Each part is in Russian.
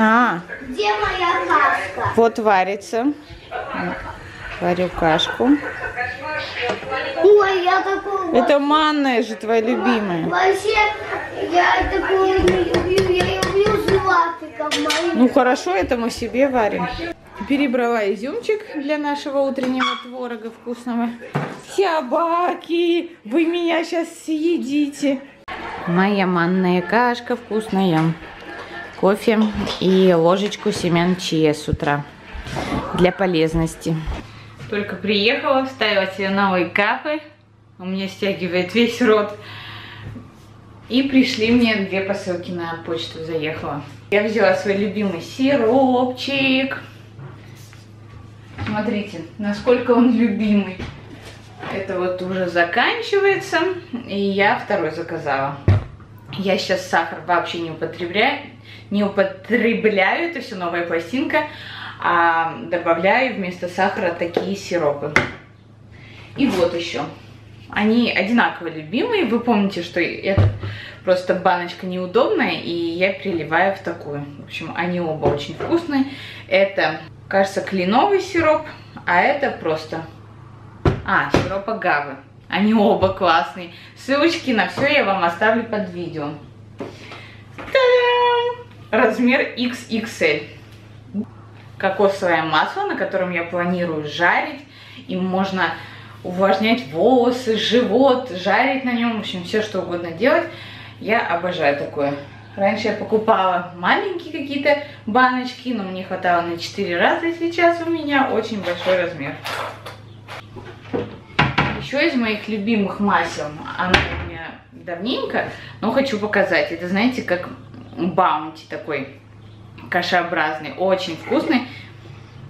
А, где моя кашка? вот варится. Варю кашку. Ой, я такую... Это манная же твоя любимая. Вообще, я такую не люблю. Я люблю златиков моих. Ну хорошо, это мы себе варим. Перебрала изюмчик для нашего утреннего творога вкусного. Собаки, вы меня сейчас съедите. Моя манная кашка вкусная. Кофе и ложечку семян чия с утра. Для полезности. Только приехала, вставила себе новые капы. У меня стягивает весь рот. И пришли мне две посылки на почту, заехала. Я взяла свой любимый сиропчик. Смотрите, насколько он любимый. Это вот уже заканчивается, и я второй заказала. Я сейчас сахар вообще не употребляю, не употребляю, это все новая пластинка, а добавляю вместо сахара такие сиропы. И вот еще. Они одинаково любимые. Вы помните, что это просто баночка неудобная, и я переливаю в такую. В общем, они оба очень вкусные. Это, кажется, кленовый сироп, а это просто... А, сироп агавы. Они оба классные. Ссылочки на все я вам оставлю под видео. Та-дам! Размер XXL. Кокосовое масло, на котором я планирую жарить. Им можно увлажнять волосы, живот, жарить на нем, в общем, все что угодно делать. Я обожаю такое. Раньше я покупала маленькие какие-то баночки, но мне хватало на 4 раза. Сейчас у меня очень большой размер. Еще из моих любимых масел, она у меня давненько, но хочу показать. Это, знаете, как баунти такой кашеобразный, очень вкусный.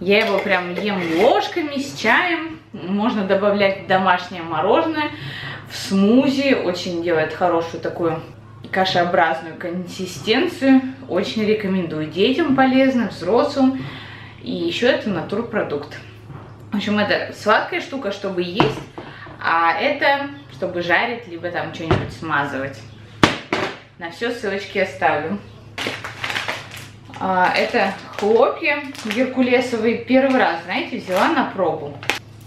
Я его прям ем ложками с чаем. Можно добавлять домашнее мороженое, в смузи. Очень делает хорошую такую кашеобразную консистенцию. Очень рекомендую. Детям полезно, взрослым. И еще это натурпродукт. В общем, это сладкая штука, чтобы есть, а это чтобы жарить, либо там что-нибудь смазывать. На все ссылочки оставлю. А, это хлопья геркулесовые. Первый раз, знаете, взяла на пробу.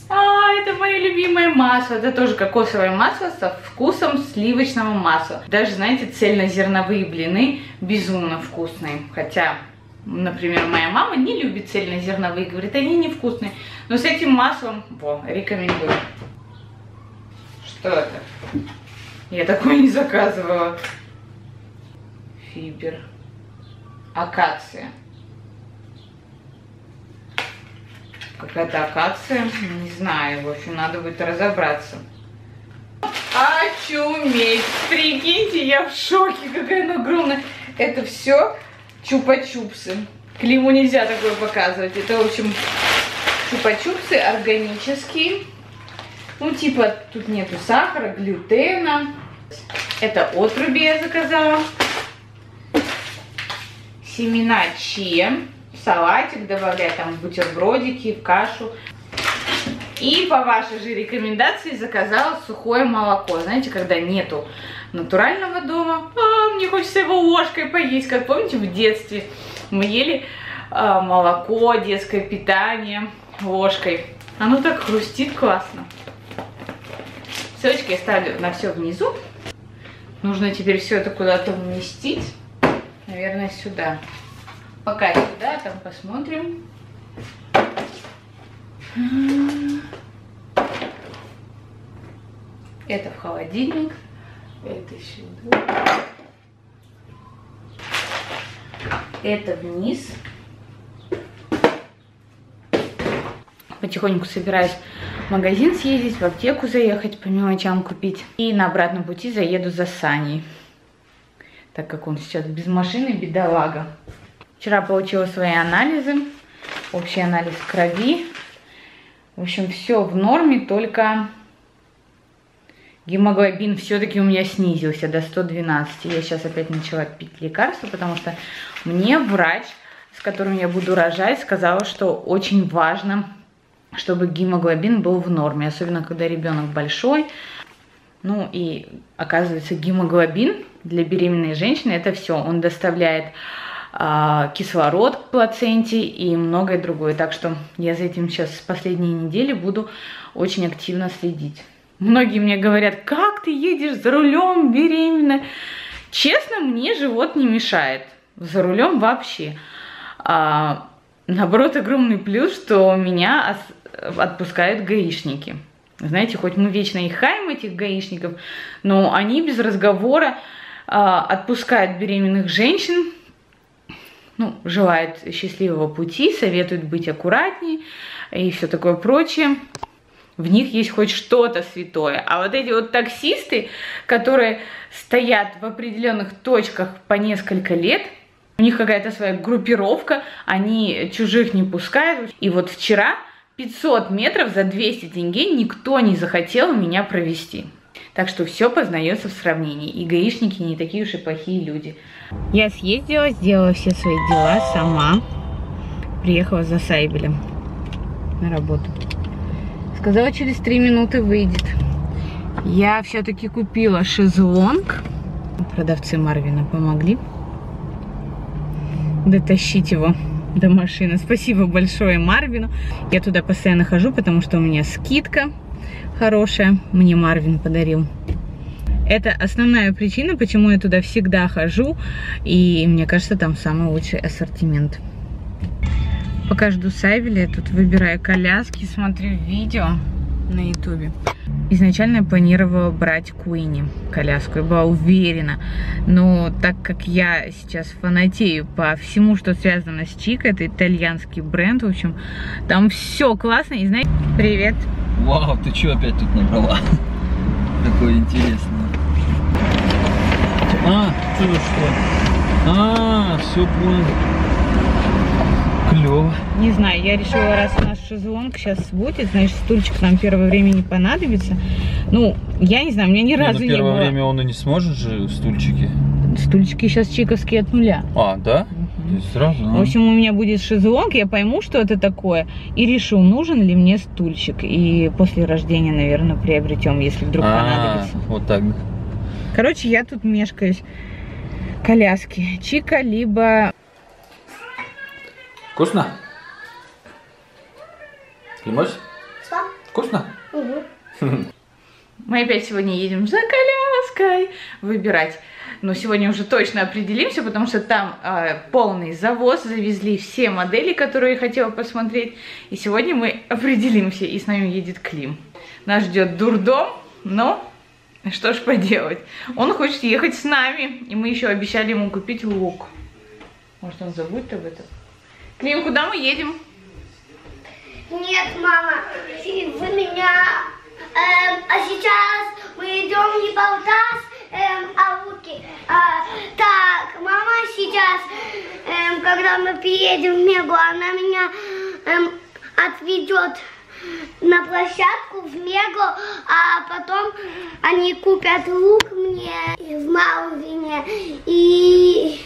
А, это мое любимое масло. Это тоже кокосовое масло со вкусом сливочного масла. Даже, знаете, цельнозерновые блины безумно вкусные. Хотя, например, моя мама не любит цельнозерновые. Говорит, они невкусные. Но с этим маслом, во, рекомендую. Что это? Я такое не заказывала. Фибер акация. Какая-то акация, не знаю, в общем, надо будет разобраться. Очуметь! Прикиньте, я в шоке, какая она огромная. Это все чупа-чупсы. Климу нельзя такое показывать. Это, в общем, чупа-чупсы органические. Ну, типа, тут нету сахара, глютена. Это отруби я заказала семена чия, салатик добавлять, там, в бутербродики, в кашу. И по вашей же рекомендации заказала сухое молоко. Знаете, когда нету натурального дома, а, мне хочется его ложкой поесть. Как помните, в детстве мы ели а, молоко, детское питание ложкой. Оно так хрустит классно. Ссылочки я ставлю на все внизу. Нужно теперь все это куда-то уместить. Наверное, сюда. Пока сюда, там посмотрим. Это в холодильник. Это сюда. Это вниз. Потихоньку собираюсь в магазин съездить, в аптеку заехать, по мелочам купить. И на обратном пути заеду за Саней так как он сейчас без машины, бедолага. Вчера получила свои анализы, общий анализ крови. В общем, все в норме, только гемоглобин все-таки у меня снизился до 112. Я сейчас опять начала пить лекарства, потому что мне врач, с которым я буду рожать, сказала, что очень важно, чтобы гемоглобин был в норме, особенно когда ребенок большой. Ну и оказывается гемоглобин для беременной женщины это все. Он доставляет а, кислород к плаценте и многое другое. Так что я за этим сейчас с последней недели буду очень активно следить. Многие мне говорят, как ты едешь за рулем беременна? Честно, мне живот не мешает. За рулем вообще. А, наоборот, огромный плюс, что меня отпускают гаишники. Знаете, хоть мы вечно их хаем, этих гаишников, но они без разговора а, отпускают беременных женщин, ну, желают счастливого пути, советуют быть аккуратнее и все такое прочее. В них есть хоть что-то святое. А вот эти вот таксисты, которые стоят в определенных точках по несколько лет, у них какая-то своя группировка, они чужих не пускают. И вот вчера 500 метров за 200 тенге никто не захотел меня провести. Так что все познается в сравнении. И гаишники не такие уж и плохие люди. Я съездила, сделала все свои дела сама. Приехала за Сайбелем на работу. Сказала, через 3 минуты выйдет. Я все-таки купила шезлонг. Продавцы Марвина помогли дотащить его до машины. Спасибо большое Марвину. Я туда постоянно хожу, потому что у меня скидка хорошая. Мне Марвин подарил. Это основная причина, почему я туда всегда хожу. И мне кажется, там самый лучший ассортимент. Пока жду Сайвеля, я тут выбираю коляски, смотрю видео на ютубе. Изначально я планировала брать Куини коляску, я была уверена. Но так как я сейчас фанатею по всему, что связано с Чико, это итальянский бренд, в общем, там все классно. И знаете, привет. Вау, ты что опять тут набрала? Такое интересное. А, ты что? А, все понял клево. Не знаю, я решила, раз наш шезлонг сейчас будет, значит, стульчик нам первое время не понадобится. Ну, я не знаю, у меня ни не, разу ну, не первое время он и не сможет же стульчики. Стульчики сейчас чиковские от нуля. А, да? То есть сразу? В общем, у меня будет шезлонг, я пойму, что это такое, и решу, нужен ли мне стульчик. И после рождения, наверное, приобретем, если вдруг а, понадобится. Вот так. Короче, я тут мешкаюсь. Коляски. Чика, либо Вкусно? Лимось? Что? Вкусно? Угу. Мы опять сегодня едем за коляской выбирать. Но сегодня уже точно определимся, потому что там э, полный завоз, завезли все модели, которые я хотела посмотреть. И сегодня мы определимся, и с нами едет Клим. Нас ждет дурдом, но что ж поделать. Он хочет ехать с нами, и мы еще обещали ему купить лук. Может он забудет об этом? Клим, куда мы едем? Нет, мама, вы меня... Эм, а сейчас мы идем не болтать, эм, а утки. А, так, мама сейчас, эм, когда мы приедем в Мегу, она меня эм, отведет на площадку в Мегу, а потом они купят лук мне в Малвине, и,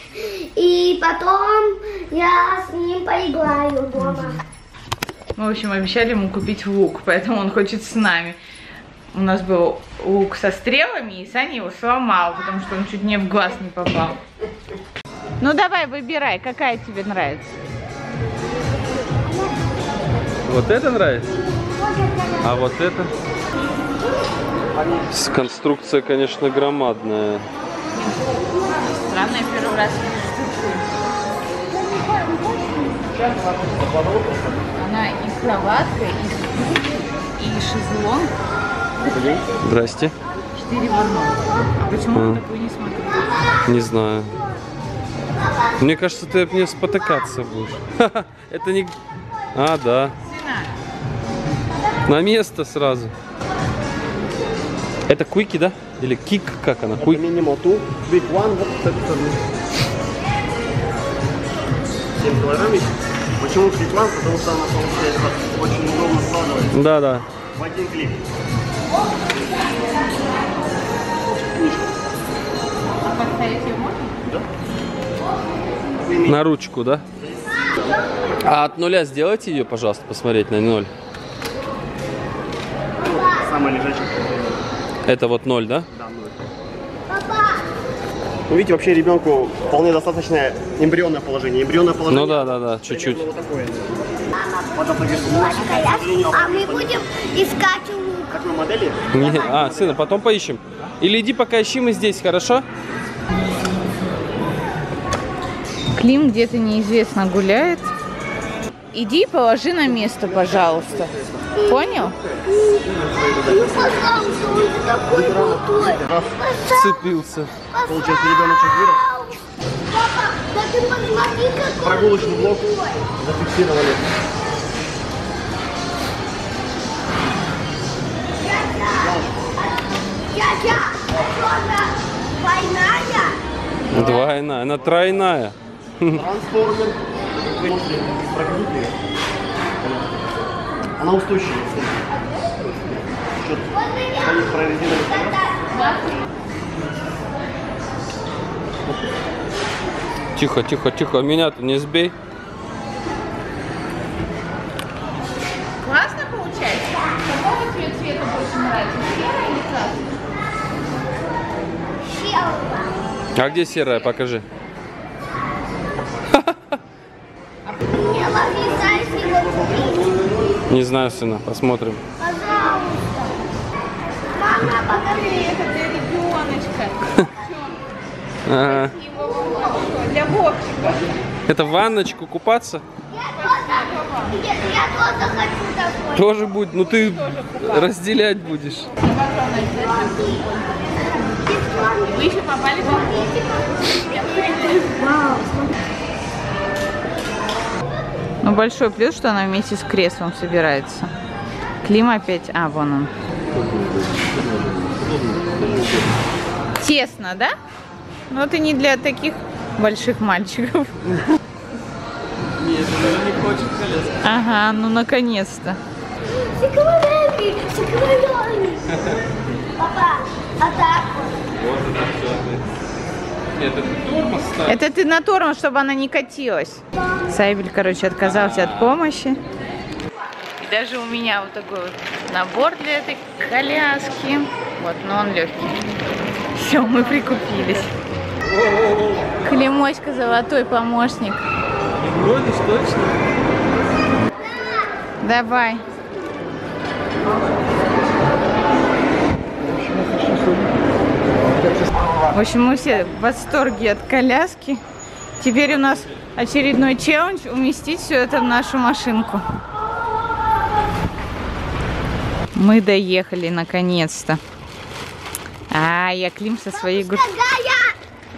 и потом я с ним поиграю дома. Мы, в общем, обещали ему купить лук, поэтому он хочет с нами. У нас был лук со стрелами, и Саня его сломал, потому что он чуть не в глаз не попал. Ну давай, выбирай, какая тебе нравится. Вот это нравится? А вот это? Конструкция, конечно, громадная. Странно, я первый раз Она и кроватка, и стул, и шезлонг. Здрасте. Четыре в одном. А почему а. такой не смотрю? Не знаю. Мне кажется, ты мне спотыкаться будешь. Это не... А, да. На место сразу. Это куики, да? Или кик, как она? Куик? Это мини-моту. Quick One, вот так стороны. 7 килограмм Почему One? Потому что она получается очень удобно складывается. Да, да. В один клик. А подставить ее можно? Да. На ручку, да? А от нуля сделайте ее, пожалуйста, посмотреть на ноль самая лежачая. Это вот ноль, да? Да, ноль. Ну, видите, вообще ребенку вполне достаточно эмбрионное положение. Эмбрионное положение. Ну да, да, да, чуть-чуть. Вот такое. А мы будем искать лук. Какой модели? Не, а, сына, потом поищем. Или иди пока ищи, мы здесь, хорошо? Клим где-то неизвестно гуляет. Иди и положи на место, пожалуйста. Понял? Ну, пожалуйста, он же такой крутой. Цепился. Получается, ребеночек вырос. Папа, да ты посмотри, какой Прогулочный блок зафиксировали. Двойная? Двойная, она тройная. Трансформер. Вы можете прокрутить ее. Она устойчивая. Счет своих прорезиненных колес. Тихо, тихо, тихо, меня-то не сбей. Классно получается? Какого тебе цвета больше нравится? Серый или красный? Щелка. А где серая, покажи. Не могли зайти его купить. Не знаю, сына, посмотрим. Пожалуйста. Мама, покажи. Это для ребеночка. Ага. Для Вовчика. Это в ванночку купаться? Я тоже, я, я тоже хочу такой. Тоже будет. Ну ты разделять будешь. Вы еще попали в Ну, большой плюс, что она вместе с креслом собирается. Клим опять... А, вон он. Тесно, да? Ну, это не для таких больших мальчиков. Ага, ну, наконец-то. Папа, а так вот. Это тормоз Это ты на тормоз, чтобы она не катилась. Сайбель, короче, отказался от помощи. И даже у меня вот такой вот набор для этой коляски. Вот, но он легкий. Все, мы прикупились. Климочка золотой помощник. Бродишь точно? Давай. В общем, мы все в восторге от коляски. Теперь у нас очередной челлендж уместить все это в нашу машинку. Мы доехали наконец-то. А, я Клим со своей. Дорогая,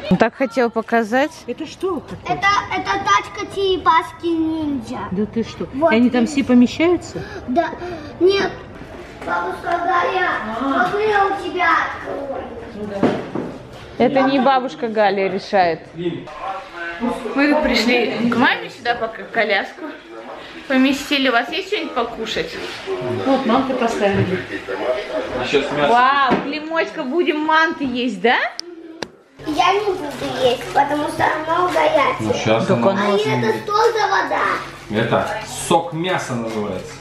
Он так хотел показать. Это что такое? это, это тачка черепашки ниндзя. Да ты что? Вот И они там все помещаются? Да, нет. Бабушка Галя, могу я у тебя открою? Это не бабушка Галя решает. Мы пришли к маме сюда пока коляску. Поместили. У вас есть что-нибудь покушать? Вот, мамку поставили. Сейчас мясо. Вау, Климочка, будем манты есть, да? Я не буду есть, потому что она горячая. сейчас А это что за вода? Это сок мяса называется.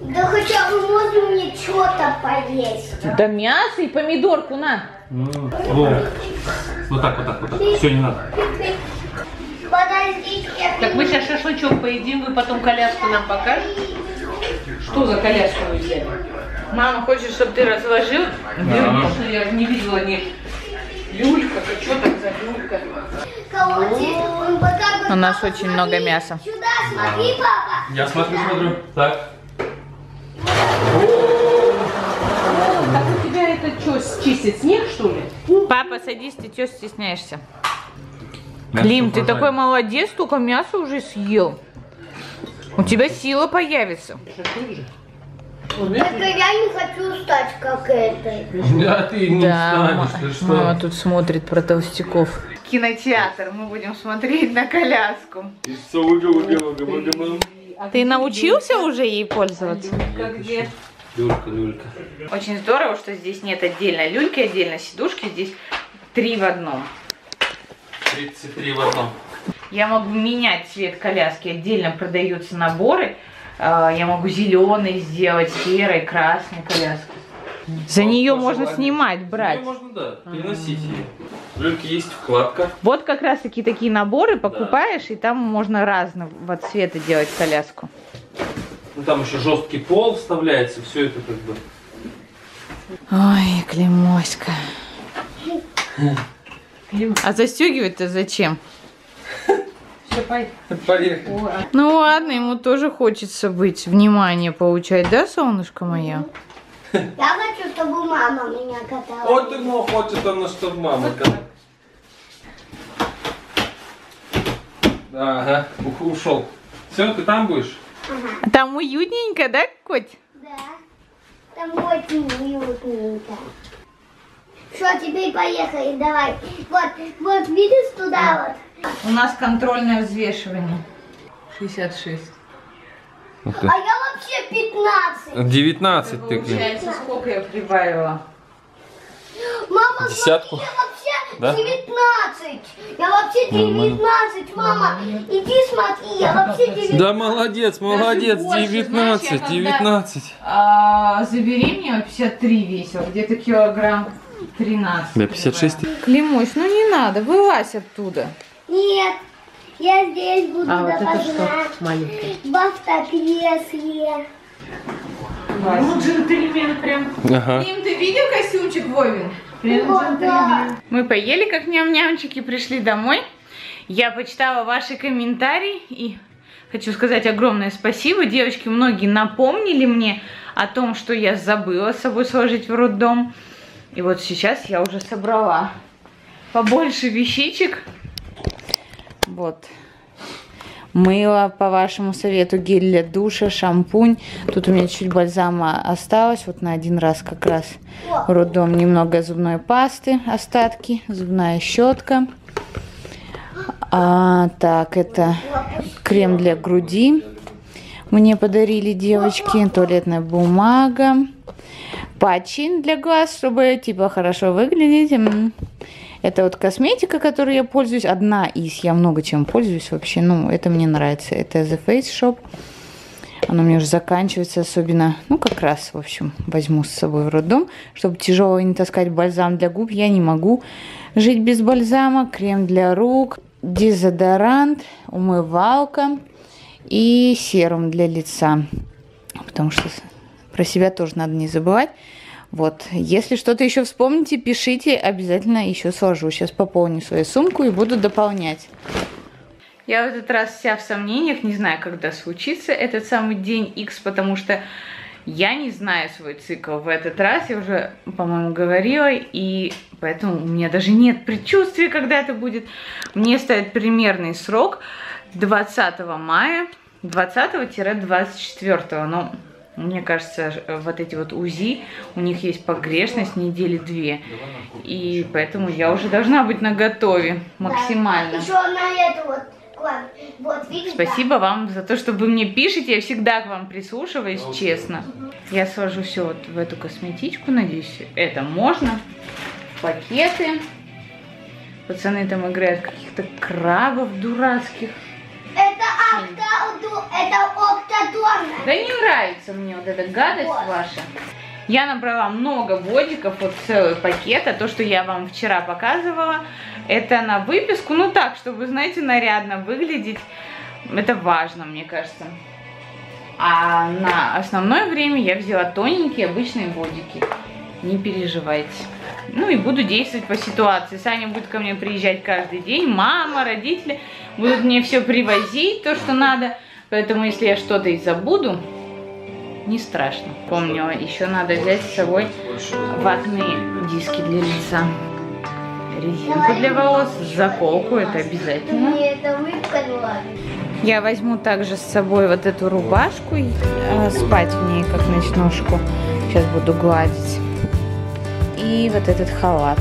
Да хотя бы можно мне что-то поесть. Да мясо и помидорку на. Вот так, вот так, вот так. Все, не надо. Подождите, я Так мы сейчас шашлычок поедим, вы потом коляску нам покажете? Что за коляску вы взяли? Мама хочет, чтобы ты разложил. Конечно, я же не видела ни люлька, а что так за люлька? Вот вот, У нас папа, очень смотри, много мяса. Сюда смотри, папа. Я смотрю, смотрю. Так. Это что, чистит снег, что ли? Папа, садись, ты что стесняешься? Клим, ты такой молодец, столько мяса уже съел. У тебя сила появится. Только я не хочу стать как этой. Да, ты не Да, станешь, ты мама тут смотрит про толстяков. Кинотеатр, мы будем смотреть на коляску. Ты научился уже ей пользоваться? Люлька, люлька. Очень здорово, что здесь нет отдельно люльки, отдельно сидушки, здесь три в одном. 33 в одном. Я могу менять цвет коляски, отдельно продаются наборы. А, Я могу зеленый сделать, серый, красный коляску. За нее можно желанию. снимать, брать. Ее можно, да, переносить ее. Люльки есть вкладка. Вот как раз таки такие наборы покупаешь, и там можно разного цвета делать коляску. Ну там еще жесткий пол вставляется, все это как бы. Ой, Климоська. А застегивать-то зачем? Все. Поехали. Ну ладно, ему тоже хочется быть, внимание получать, да, солнышко мое? Я хочу, чтобы мама меня катала. Вот ему хочет она, чтобы мама. Ага, ух- ушел. Все, ты там будешь? Там уютненько, да, Коть? Да. Там очень уютненько. Все, теперь поехали, давай. Вот, вот, видишь туда вот. У нас контрольное взвешивание. 66. А я вообще 15. 19 ты. Получается, сколько я прибавила? Мама, Десятку. смотри, я вообще Да? 19. Я вообще 19, мама. Иди смотри, я вообще 19. Да молодец, молодец, больше, знаешь, я 19, когда- 19. А, забеременела 53 весил, где-то килограмм 13. Да, 56. Климусь, ну не надо, вылазь оттуда. Нет, я здесь буду А вот это что? Маленькая. В автокресле. Ну, джентльмен прям. Ага. Клим, ты видел костюмчик Вовин? Мы поели как ням-нямчики, пришли домой. Я почитала ваши комментарии и хочу сказать огромное спасибо. Девочки, многие напомнили мне о том, что я забыла с собой сложить в роддом. И вот сейчас я уже собрала побольше вещичек. Вот. Мыло, по вашему совету, гель для душа, шампунь. Тут у меня чуть бальзама осталось, вот на один раз как раз роддом. Немного зубной пасты, остатки, зубная щетка. А, так, это крем для груди. Мне подарили девочки, туалетная бумага, патчи для глаз, чтобы типа хорошо выглядеть. Это вот косметика, которой я пользуюсь. Одна из, я много чем пользуюсь вообще. Ну, это мне нравится. Это The Face Shop. Оно мне уже заканчивается, особенно, ну, как раз, в общем, возьму с собой в роддом. Чтобы тяжело не таскать бальзам для губ, я не могу жить без бальзама. Крем для рук, дезодорант, умывалка и серум для лица. Потому что про себя тоже надо не забывать. Вот, если что-то еще вспомните, пишите, обязательно еще сложу. Сейчас пополню свою сумку и буду дополнять. Я в этот раз вся в сомнениях, не знаю, когда случится этот самый день X, потому что я не знаю свой цикл в этот раз, я уже, по-моему, говорила, и поэтому у меня даже нет предчувствия, когда это будет. Мне ставят примерный срок 20 мая, 20-24, но мне кажется, вот эти вот УЗИ, у них есть погрешность недели две. И поэтому я уже должна быть на готове максимально. Еще на эту вот. клад. Вот, видишь? да? Спасибо вам за то, что вы мне пишете. Я всегда к вам прислушиваюсь, честно. Я сложу все вот в эту косметичку, надеюсь, это можно. В пакеты. Пацаны там играют каких-то крабов дурацких. Это октадорна. Да не нравится мне вот эта гадость Вот. ваша. Я набрала много водиков, вот целый пакет, а то, что я вам вчера показывала, это на выписку, ну так, чтобы, знаете, нарядно выглядеть. Это важно, мне кажется. А на основное время я взяла тоненькие обычные водики. Не переживайте. Ну и буду действовать по ситуации. Саня будет ко мне приезжать каждый день. Мама, родители будут мне все привозить, то, что надо. Поэтому, если я что-то и забуду, не страшно. Помнила, еще надо взять с собой ватные диски для лица. Резинку для волос, заколку, это обязательно. Я возьму также с собой вот эту рубашку, и, э, спать в ней как ночнушку. Сейчас буду гладить. И вот этот халат.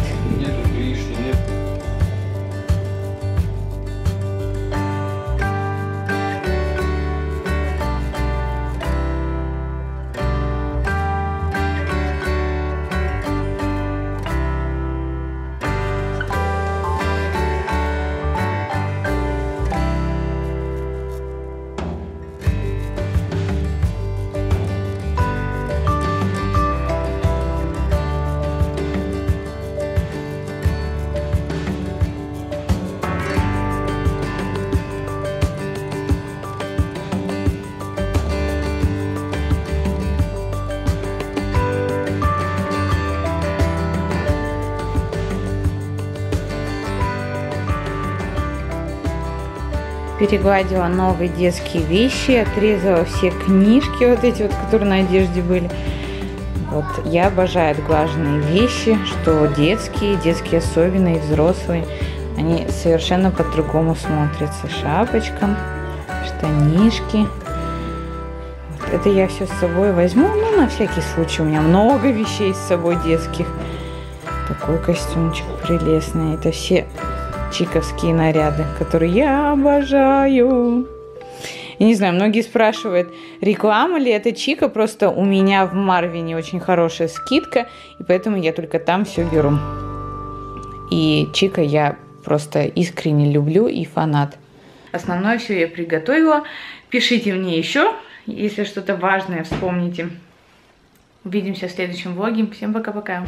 Перегладила новые детские вещи, отрезала все книжки вот эти вот, которые на одежде были. Вот я обожаю отглаженные вещи, что детские, детские особенно и взрослые. Они совершенно по-другому смотрятся. Шапочка, штанишки. Вот это я все с собой возьму, ну, на всякий случай. У меня много вещей с собой детских. Такой костюмчик прелестный. Это все чиковские наряды, которые я обожаю. Я не знаю, многие спрашивают, реклама ли это Чика, просто у меня в Марвине очень хорошая скидка, и поэтому я только там все беру. И Чика я просто искренне люблю и фанат. Основное все я приготовила. Пишите мне еще, если что-то важное вспомните. Увидимся в следующем влоге. Всем пока-пока.